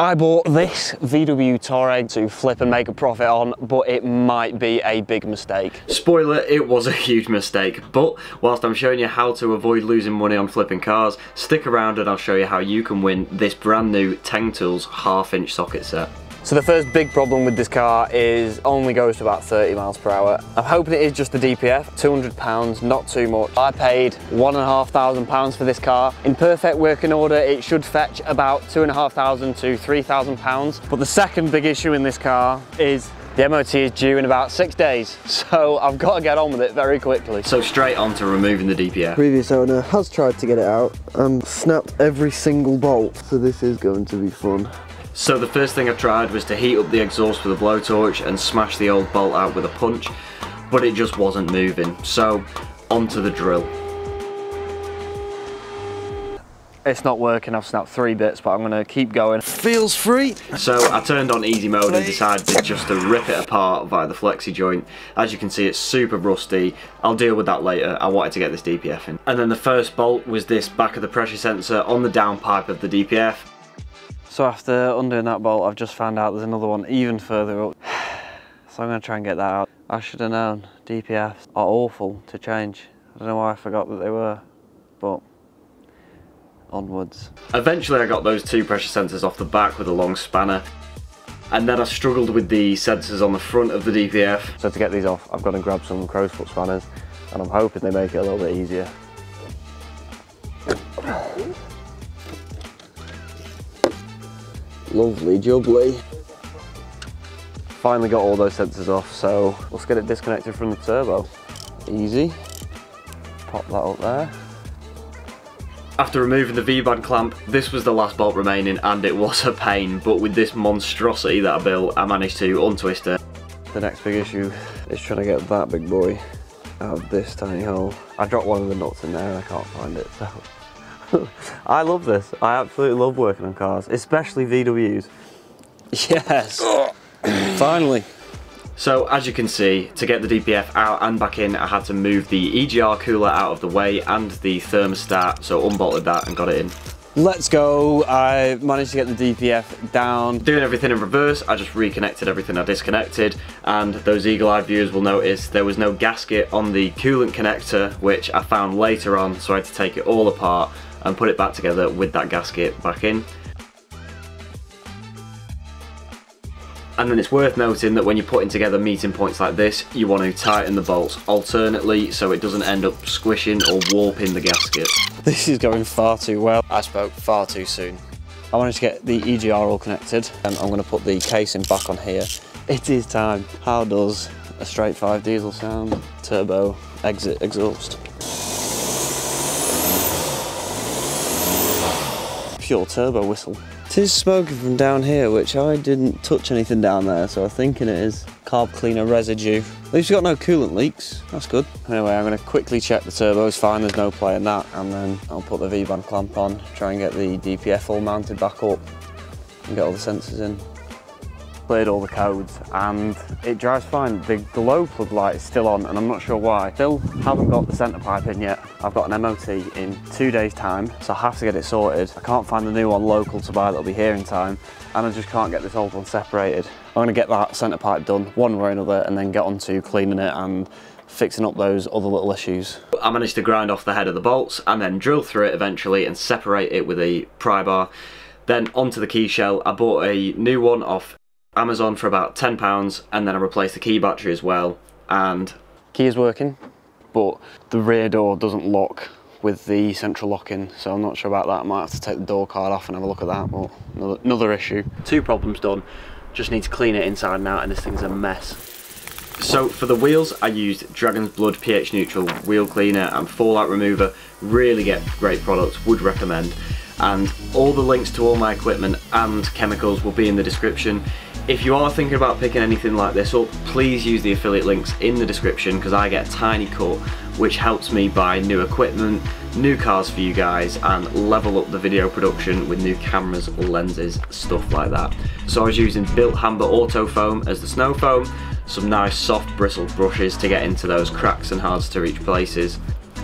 I bought this VW Touareg to flip and make a profit on, but it might be a big mistake. Spoiler, it was a huge mistake, but whilst I'm showing you how to avoid losing money on flipping cars, stick around and I'll show you how you can win this brand new Teng Tools half inch socket set. So the first big problem with this car is only goes to about 30 miles per hour. I'm hoping it is just the DPF, 200 pounds, not too much. I paid one and a half thousand pounds for this car. In perfect working order, it should fetch about two and a half thousand to 3,000 pounds. But the second big issue in this car is the MOT is due in about six days, so I've got to get on with it very quickly. So straight on to removing the DPF. Previous owner has tried to get it out and snapped every single bolt, so this is going to be fun. So the first thing I tried was to heat up the exhaust with a blowtorch and smash the old bolt out with a punch, but it just wasn't moving. So onto the drill. It's not working, I've snapped three bits, but I'm gonna keep going. Feels free. So I turned on easy mode and decided just to rip it apart via the flexi joint. As you can see, it's super rusty. I'll deal with that later. I wanted to get this DPF in. And then the first bolt was this back of the pressure sensor on the downpipe of the DPF. So after undoing that bolt, I've just found out there's another one even further up. So I'm gonna try and get that out. I should have known DPFs are awful to change. I don't know why I forgot that they were, but onwards. Eventually I got those two pressure sensors off the back with a long spanner. And then I struggled with the sensors on the front of the DPF. So to get these off, I've got to grab some crow's foot spanners and I'm hoping they make it a little bit easier. Lovely jubbly. Finally got all those sensors off, so let's get it disconnected from the turbo. Easy. Pop that up there. After removing the V-band clamp, this was the last bolt remaining and it was a pain, but with this monstrosity that I built, I managed to untwist it. The next big issue is trying to get that big boy out of this tiny hole. I dropped one of the nuts in there and I can't find it, so. I love this. I absolutely love working on cars, especially VWs. Yes! Finally. So as you can see, to get the DPF out and back in, I had to move the EGR cooler out of the way and the thermostat, so unbolted that and got it in. Let's go. I managed to get the DPF down. Doing everything in reverse, I just reconnected everything I disconnected, and those eagle-eyed viewers will notice there was no gasket on the coolant connector, which I found later on, so I had to take it all apart and put it back together with that gasket back in. And then it's worth noting that when you're putting together meeting points like this, you want to tighten the bolts alternately so it doesn't end up squishing or warping the gasket. This is going far too well. I spoke far too soon. I wanted to get the EGR all connected and I'm going to put the casing back on here. It is time. How does a straight 5 diesel sound? Turbo, exit, exhaust. Pure turbo whistle. It is smoking from down here, which I didn't touch anything down there, so I'm thinking it is carb cleaner residue. At least we've got no coolant leaks, that's good. Anyway, I'm gonna quickly check the turbo's fine, there's no play in that, and then I'll put the V-band clamp on, try and get the DPF all mounted back up, and get all the sensors in. Cleared all the codes, and it drives fine. The glow plug light is still on, and I'm not sure why. Still haven't got the centre pipe in yet. I've got an MOT in two days time, so I have to get it sorted. I can't find the new one local to buy that'll be here in time, and I just can't get this old one separated. I'm gonna get that centre pipe done one way or another, and then get on to cleaning it and fixing up those other little issues. I managed to grind off the head of the bolts and then drill through it eventually and separate it with a pry bar. Then onto the key shell, I bought a new one off Amazon for about £10 and then I replaced the key battery as well and Key is working, but the rear door doesn't lock with the central locking, so I'm not sure about that. I might have to take the door card off and have a look at that, but another, another issue. Two problems done. Just need to clean it inside and out, and this thing's a mess. So for the wheels, I used Dragon's Blood pH neutral wheel cleaner and fallout remover. Really get great products, would recommend. And all the links to all my equipment and chemicals will be in the description. If you are thinking about picking anything like this up, please use the affiliate links in the description because I get a tiny cut which helps me buy new equipment, new cars for you guys and level up the video production with new cameras, lenses, stuff like that. So I was using Bilt Hamber Auto Foam as the snow foam, some nice soft bristled brushes to get into those cracks and hard to reach places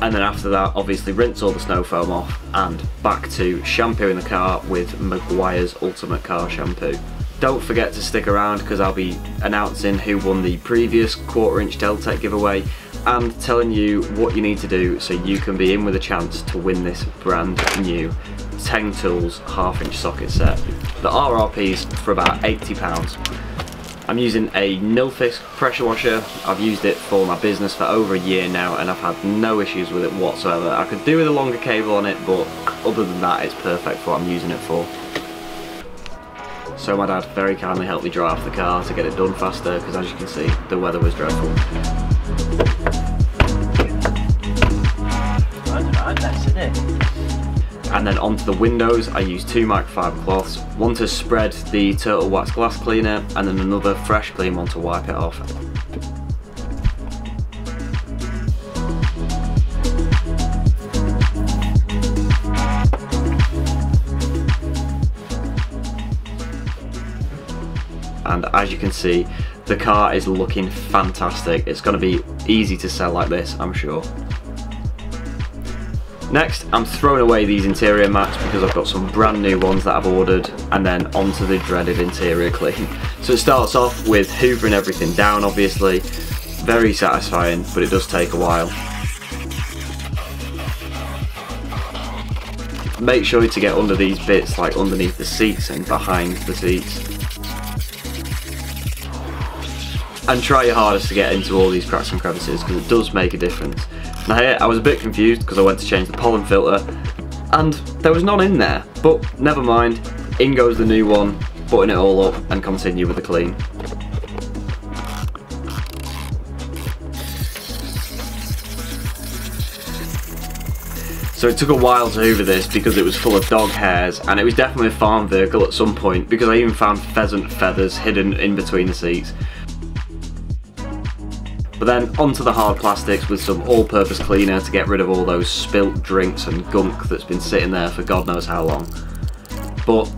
And then after that, obviously rinse all the snow foam off and back to shampooing the car with Meguiar's Ultimate Car Shampoo. Don't forget to stick around because I'll be announcing who won the previous quarter inch Deltec giveaway and telling you what you need to do so you can be in with a chance to win this brand new Teng Tools half inch socket set. The RRP's for about £80. I'm using a Nilfisk pressure washer. I've used it for my business for over a year now and I've had no issues with it whatsoever. I could do with a longer cable on it but other than that it's perfect for what I'm using it for. So my dad very kindly helped me dry off the car to get it done faster because as you can see the weather was dreadful. And then onto the windows, I use two microfiber cloths, one to spread the turtle wax glass cleaner and then another fresh clean one to wipe it off. As you can see the car is looking fantastic it's going to be easy to sell like this I'm sure Next, I'm throwing away these interior mats because I've got some brand new ones that I've ordered and then onto the dreaded interior clean. So it starts off with hoovering everything down obviously, very satisfying but it does take a while. Make sure to get under these bits like underneath the seats and behind the seats. And try your hardest to get into all these cracks and crevices because it does make a difference. Now here I was a bit confused because I went to change the pollen filter and there was none in there but never mind in goes the new one putting it all up and continue with the clean. So it took a while to hoover this because it was full of dog hairs and it was definitely a farm vehicle at some point because I even found pheasant feathers hidden in between the seats. But then onto the hard plastics with some all-purpose cleaner to get rid of all those spilt drinks and gunk that's been sitting there for God knows how long. But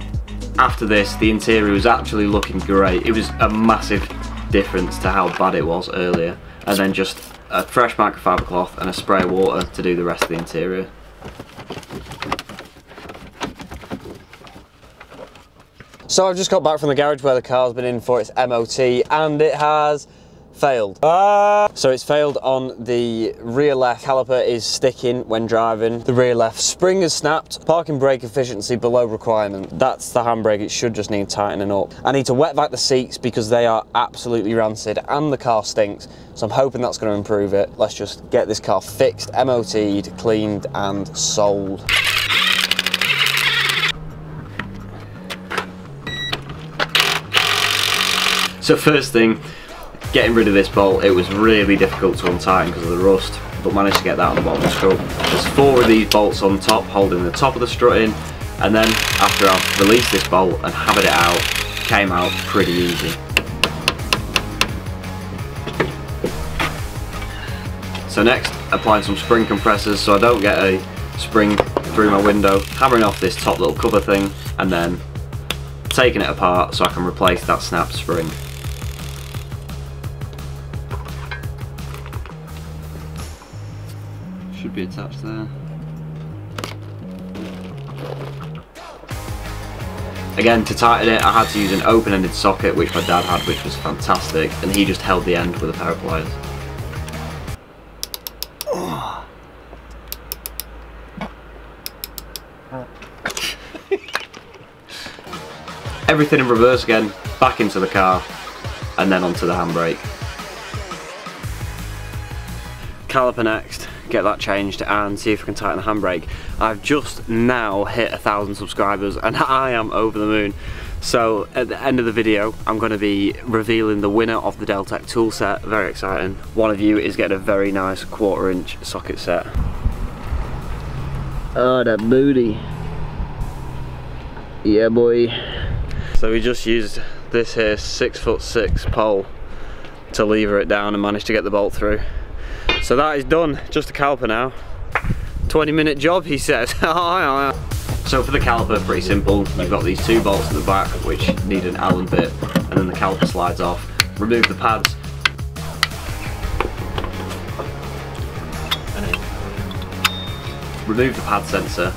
after this, the interior was actually looking great. It was a massive difference to how bad it was earlier. And then just a fresh microfiber cloth and a spray of water to do the rest of the interior. So I've just got back from the garage where the car's been in for its MOT and it has failed. Ah. So it's failed on the rear left caliper is sticking when driving. The rear left spring has snapped. Parking brake efficiency below requirement. That's the handbrake, it should just need tightening up. I need to wet vac the seats because they are absolutely rancid and the car stinks. So I'm hoping that's going to improve it. Let's just get this car fixed, MOT'd, cleaned and sold. So first thing, Getting rid of this bolt, it was really difficult to untighten because of the rust, but managed to get that on the bottom of the strut. There's four of these bolts on top holding the top of the strut in, and then after I've released this bolt and hammered it out, came out pretty easy. So next, applying some spring compressors so I don't get a spring through my window, hammering off this top little cover thing, and then taking it apart so I can replace that snap spring. Should be attached there. Again, to tighten it, I had to use an open-ended socket, which my dad had, which was fantastic, and he just held the end with a pair of pliers. Everything in reverse again, back into the car, and then onto the handbrake. Caliper next get that changed and see if I can tighten the handbrake. I've just now hit a thousand subscribers and I am over the moon. So at the end of the video, I'm going to be revealing the winner of the Deltec tool set. Very exciting. One of you is getting a very nice quarter inch socket set. Oh, that booty. Yeah, boy. So we just used this here six foot six pole to lever it down and managed to get the bolt through. So that is done, just a caliper now. 20 minute job he says. so for the caliper, pretty simple. You've got these two bolts at the back which need an Allen bit and then the caliper slides off. Remove the pads. remove the pad sensor,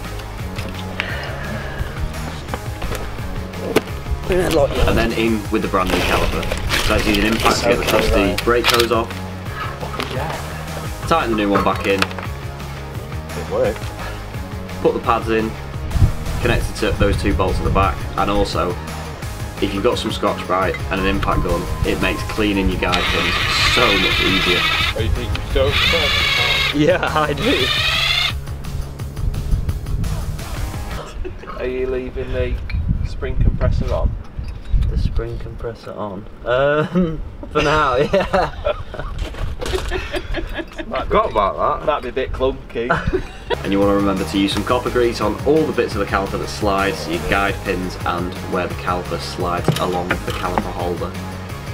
and then in with the brand new caliper. So I use an impact to get the trusty brake hose off, tighten the new one back in, It worked. put the pads in, connect it to those two bolts at the back, and also if you've got some Scotch Brite and an impact gun, it makes cleaning your guide pins so much easier. Oh, you think so fast? Yeah, I do. Are you leaving the spring compressor on? The spring compressor on. Um, for now, yeah. Might be, Forgot about that. might be a bit clunky. And you want to remember to use some copper grease on all the bits of the caliper that slides, your guide pins and where the caliper slides along the caliper holder.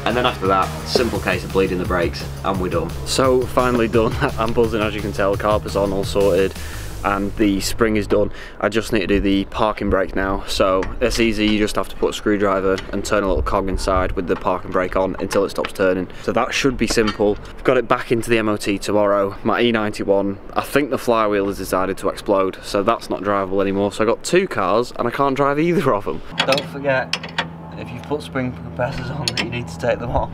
And then after that, simple case of bleeding the brakes and we're done. So finally done, I'm buzzing as you can tell, caliper's on all sorted and the spring is done. I just need to do the parking brake now. So it's easy, you just have to put a screwdriver and turn a little cog inside with the parking brake on until it stops turning. So that should be simple. I've got it back into the MOT tomorrow. My E91, I think the flywheel has decided to explode, so that's not drivable anymore. So I got two cars and I can't drive either of them. Don't forget, if you put spring compressors on, you need to take them off.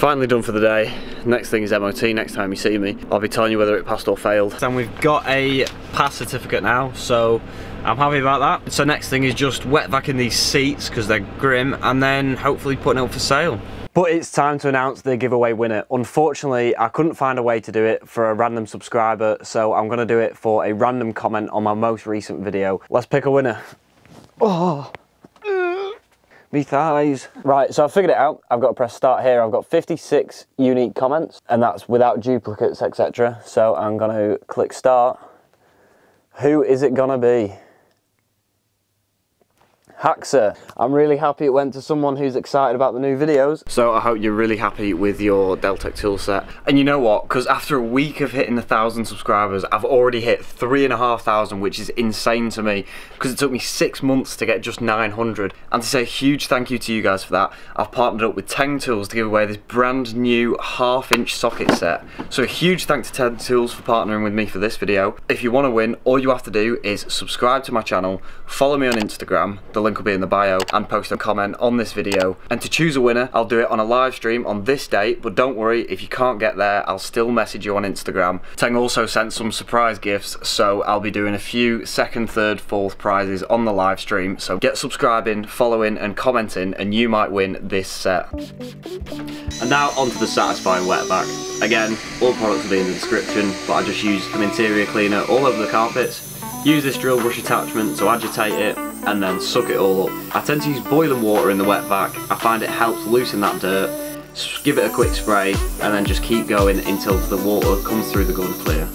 Finally done for the day. Next thing is MOT. Next time you see me, I'll be telling you whether it passed or failed. And we've got a pass certificate now, so I'm happy about that. So next thing is just wet vacuuming these seats because they're grim, and then hopefully putting it up for sale. But it's time to announce the giveaway winner. Unfortunately, I couldn't find a way to do it for a random subscriber, so I'm gonna do it for a random comment on my most recent video. Let's pick a winner. Oh. Me thighs. Right, so I've figured it out. I've got to press start here. I've got 56 unique comments, and that's without duplicates, etc. So I'm going to click start. Who is it going to be? Haxer. I'm really happy it went to someone who's excited about the new videos. So I hope you're really happy with your Deltec toolset. And you know what? Because after a week of hitting a thousand subscribers, I've already hit three and a half thousand, which is insane to me. Because it took me six months to get just 900. And to say a huge thank you to you guys for that, I've partnered up with Teng Tools to give away this brand new half inch socket set. So a huge thanks to Teng Tools for partnering with me for this video. If you want to win, all you have to do is subscribe to my channel, follow me on Instagram, the link will be in the bio, and post a comment on this video. And to choose a winner, I'll do it on a live stream on this date, but don't worry, if you can't get there, I'll still message you on Instagram. Teng also sent some surprise gifts, so I'll be doing a few second, third, fourth prizes on the live stream. So get subscribing, following, and commenting, and you might win this set. And now onto the satisfying wet vac. Again, all products will be in the description, but I just use some interior cleaner all over the carpets. Use this drill brush attachment to agitate it and then suck it all up. I tend to use boiling water in the wet vac. I find it helps loosen that dirt. Give it a quick spray and then just keep going until the water comes through the gun clear.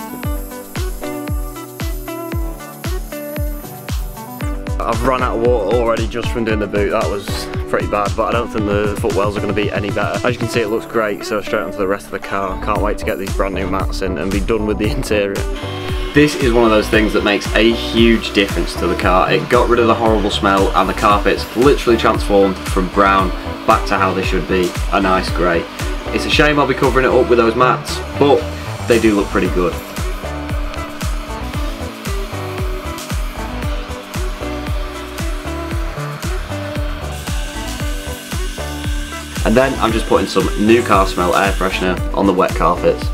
I've run out of water already just from doing the boot. That was pretty bad, but I don't think the footwells are going to be any better. As you can see, it looks great, so straight onto the rest of the car. Can't wait to get these brand new mats in and be done with the interior. This is one of those things that makes a huge difference to the car. It got rid of the horrible smell and the carpets literally transformed from brown back to how they should be, a nice grey. It's a shame I'll be covering it up with those mats, but they do look pretty good. And then I'm just putting some new car smell air freshener on the wet carpets.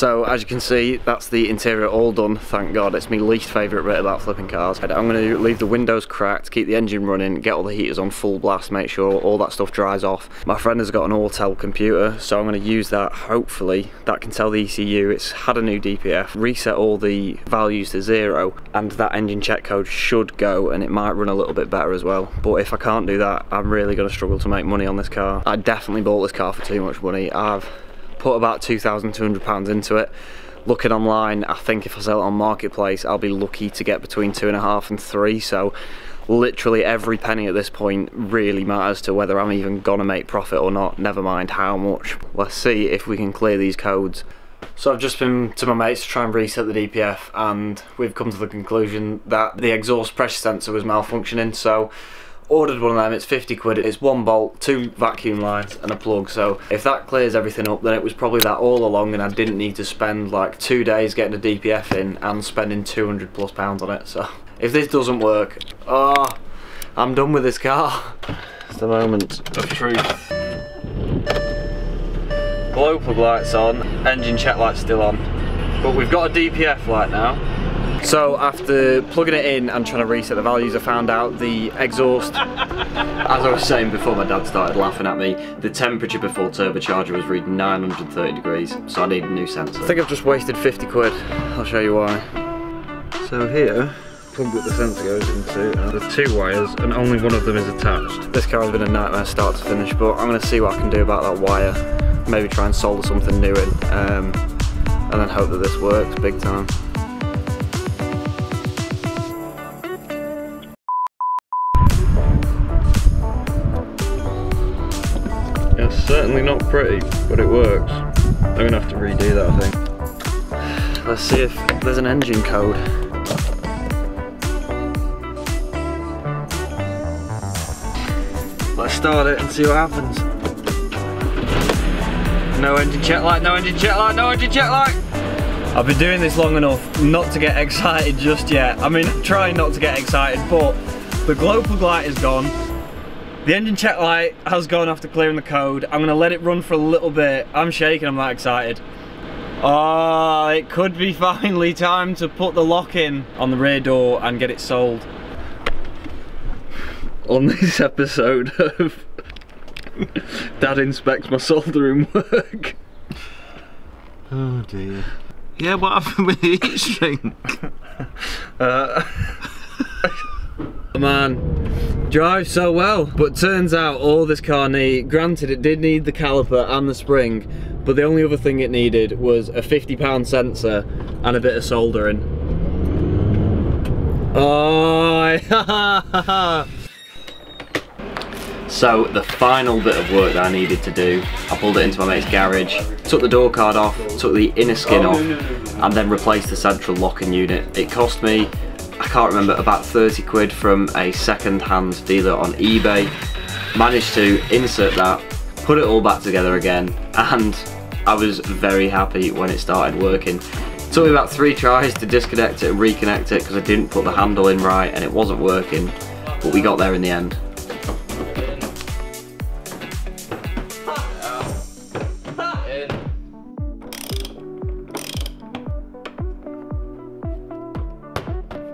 So as you can see, that's the interior all done, thank God. It's my least favourite bit about flipping cars. I'm going to leave the windows cracked, keep the engine running, get all the heaters on full blast, make sure all that stuff dries off. My friend has got an Autel computer, so I'm going to use that, hopefully. That can tell the ECU it's had a new DPF, reset all the values to zero, and that engine check code should go, and it might run a little bit better as well. But if I can't do that, I'm really going to struggle to make money on this car. I definitely bought this car for too much money. I've put about £2,200 into it. Looking online, I think if I sell it on Marketplace, I'll be lucky to get between two and a half and three. So literally every penny at this point really matters to whether I'm even gonna make profit or not, never mind how much. Let's see if we can clear these codes. So I've just been to my mates to try and reset the DPF and we've come to the conclusion that the exhaust pressure sensor was malfunctioning so ordered one of them, it's 50 quid, it's one bolt, two vacuum lines and a plug, so if that clears everything up then it was probably that all along and I didn't need to spend like two days getting a DPF in and spending 200 plus pounds on it, so if this doesn't work, oh, I'm done with this car. It's the moment of truth. Glow plug lights on, engine check lights still on, but we've got a DPF light now. So after plugging it in and trying to reset the values, I found out the exhaust, as I was saying before my dad started laughing at me, the temperature before turbocharger was reading 930 degrees, so I need a new sensor. I think I've just wasted 50 quid, I'll show you why. So here, plug that the sensor goes into, and there's two wires, and only one of them is attached. This car has been a nightmare start to finish, but I'm going to see what I can do about that wire, maybe try and solder something new in, um, and then hope that this works big time. Certainly not pretty, but it works. I'm gonna have to redo that, I think. Let's see if there's an engine code. Let's start it and see what happens. No engine check light, no engine check light, no engine check light! I've been doing this long enough not to get excited just yet. I mean, I'm trying not to get excited, but the glow plug light is gone. The engine check light has gone off after clearing the code. I'm gonna let it run for a little bit. I'm shaking, I'm that excited. Oh, it could be finally time to put the lock in on the rear door and get it sold. On this episode of Dad inspects my soldering work. Oh dear. Yeah, what happened with the heat shrink? Uh, man, drives so well, but turns out all this car need, granted it did need the caliper and the spring, but the only other thing it needed was a 50 pound sensor and a bit of soldering. Oh, So the final bit of work that I needed to do, I pulled it into my mate's garage, took the door card off, took the inner skin oh, off, and then replaced the central locking unit. It cost me, I can't remember, about 30 quid from a second-hand dealer on eBay. Managed to insert that, put it all back together again, and I was very happy when it started working. It took me about three tries to disconnect it and reconnect it because I didn't put the handle in right and it wasn't working, but we got there in the end.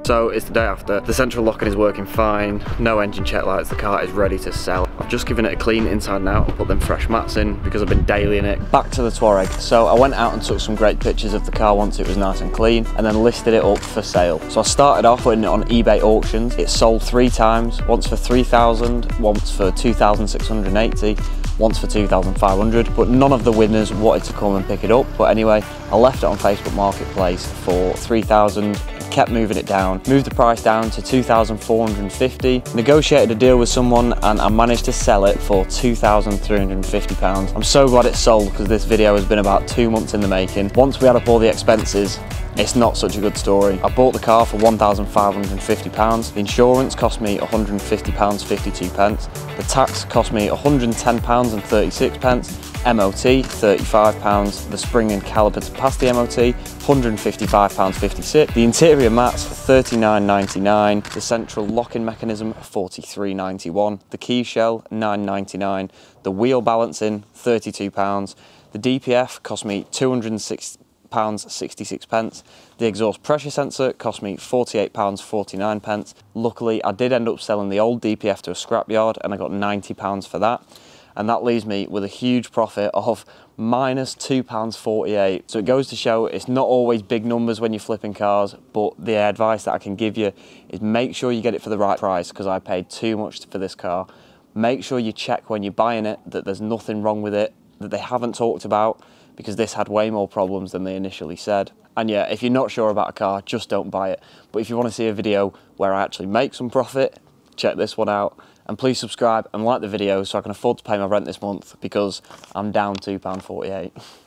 So it's the day after. The central locking is working fine. No engine check lights. The car is ready to sell. I've just given it a clean inside and out. I put them fresh mats in because I've been dailying it. Back to the Touareg. So I went out and took some great pictures of the car once it was nice and clean and then listed it up for sale. So I started off putting it on eBay auctions. It sold three times. Once for 3,000, once for 2,680 once for 2,500 but none of the winners wanted to come and pick it up but anyway I left it on Facebook Marketplace for 3,000 kept moving it down, moved the price down to 2,450, negotiated a deal with someone and I managed to sell it for 2,350 pounds. I'm so glad it sold because this video has been about two months in the making. Once we add up all the expenses, it's not such a good story. I bought the car for £1,550. The insurance cost me £150.52. pence. The tax cost me £110.36. pence. MOT, £35. The spring and caliper to pass the MOT, £155.56. The interior mats, £39.99. The central locking mechanism, £43.91. The key shell, £9.99. The wheel balancing, £32. The DPF cost me 206 pounds 66 pence. The exhaust pressure sensor cost me 48 pounds 49 pence. Luckily, I did end up selling the old DPF to a scrapyard and I got 90 pounds for that. And that leaves me with a huge profit of minus two pounds 48. So it goes to show it's not always big numbers when you're flipping cars, but the advice that I can give you is make sure you get it for the right price because I paid too much for this car. Make sure you check when you're buying it that there's nothing wrong with it, that they haven't talked about because this had way more problems than they initially said. And yeah, if you're not sure about a car, just don't buy it. But if you want to see a video where I actually make some profit, check this one out. And please subscribe and like the video so I can afford to pay my rent this month because I'm down £2.48.